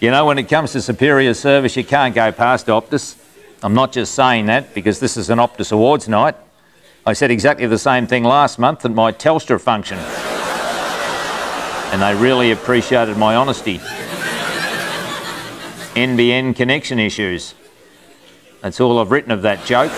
You know, when it comes to superior service, you can't go past Optus. I'm not just saying that because this is an Optus Awards night. I said exactly the same thing last month at my Telstra function. and they really appreciated my honesty. NBN connection issues. That's all I've written of that joke.